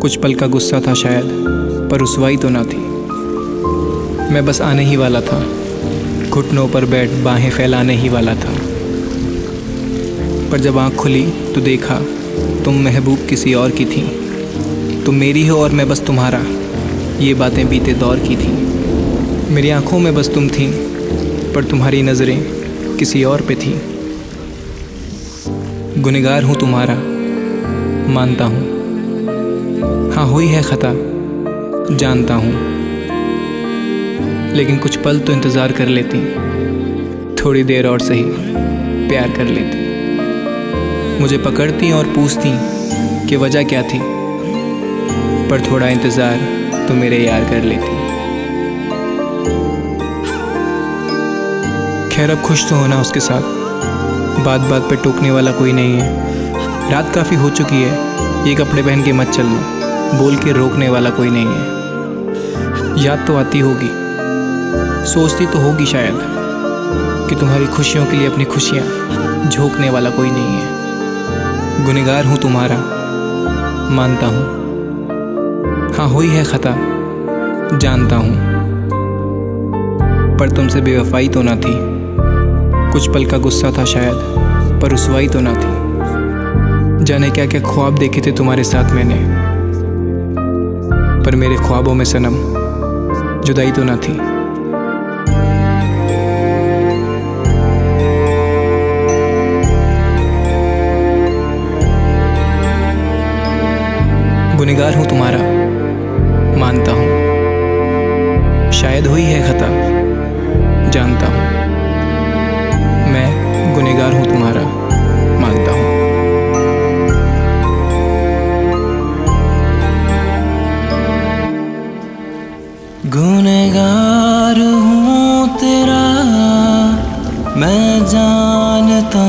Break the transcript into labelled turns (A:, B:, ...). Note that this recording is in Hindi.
A: कुछ पल का गुस्सा था शायद, पर रसवाई तो ना थी। मैं बस आने ही वाला था। घुटनों पर बैठ बाहें फैलाने ही वाला था। पर जब आँख खुली तो देखा, तुम महबूब किसी और की थी। तुम मेरी हो और मैं बस तुम्हारा। ये बातें बीते दौर की थी। मेरी आँखों में बस तुम थी, पर तुम्हारी नज़रें किसी और पे थी। गुनहगार हूँ तुम्हारा, मानता हूँ। हाँ हुई है ख़ता। जानता हूँ। लेकिन कुछ पल तो इंतज़ार कर लेती। थोड़ी देर और सही, प्यार कर लेती। मुझे पकड़ती और पूछती कि वजह क्या थी। पर थोड़ा इंतज़ार तो मेरे यार कर लेती। खैर, अब खुश तो होना उसके साथ। बात बात पे टोकने वाला कोई नहीं है। रात काफ़ी हो चुकी है। ये कपड़े पहन के मत चलना। बोल के रोकने वाला कोई नहीं है। याद तो आती होगी। सोचती तो होगी शायद कि तुम्हारी खुशियों के लिए अपनी खुशियाँ झोंकने वाला कोई नहीं है। गुनहगार हूँ तुम्हारा, मानता हूँ। हाँ हुई है ख़ता, जानता हूँ। पर तुमसे बेवफाई तो ना थी। कुछ पल का गुस्सा था शायद, पर रसवाई तो ना थी। जाने क्या क्या ख्वाब देखे थे तुम्हारे साथ मैंने। पर मेरे ख्वाबों में सनम जुदाई तो ना थी। गुनेगार हूँ तुम्हारा। मानता हूँ। शायद हुई है खता। जानता हूँ। गुनगार हूँ तेरा मैं जानता